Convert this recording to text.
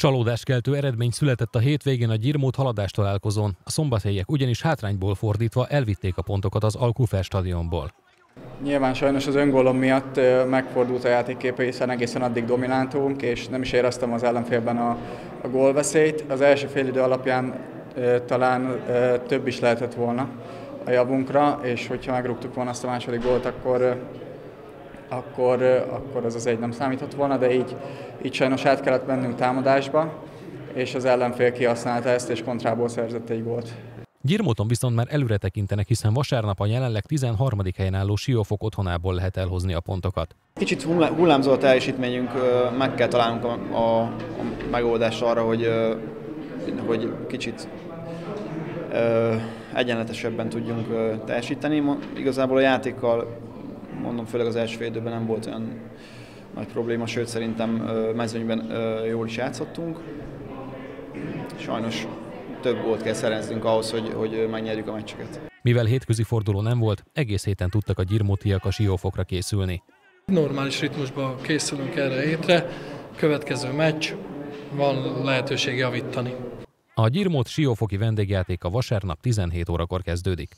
Csalódáskeltő eredmény született a hétvégén a Gyirmót haladás találkozón. A szombathelyiek ugyanis hátrányból fordítva elvitték a pontokat az Alkufer stadionból. Nyilván sajnos az öngólom miatt megfordult a játékképe, hiszen egészen addig domináltunk, és nem is éreztem az ellenfélben a, a gólveszélyt. Az első idő alapján talán több is lehetett volna a javunkra, és hogyha megrúgtuk volna azt a második gólt, akkor akkor, akkor az az egy nem számíthat volna, de így, így sajnos át kellett mennünk támadásba, és az ellenfél kihasználta ezt, és kontrából szerzett egy gólt. Gyirmóton viszont már előre tekintenek, hiszen vasárnap a jelenleg 13. helyen álló Siófok otthonából lehet elhozni a pontokat. Kicsit hullámzó a teljesítményünk, meg kell találnunk a, a, a megoldást arra, hogy, hogy kicsit egyenletesebben tudjunk teljesíteni. Igazából a játékkal mondom, főleg az első időben nem volt olyan nagy probléma, sőt szerintem mezőnyben jól is játszottunk. Sajnos több gólt kell szereznünk ahhoz, hogy, hogy megnyerjük a meccseket. Mivel hétközi forduló nem volt, egész héten tudtak a gyirmótiak a siófokra készülni. Normális ritmusban készülünk erre hétre, következő meccs, van lehetőség javítani. A Gyirmót siófoki vendégjáték a vasárnap 17 órakor kezdődik.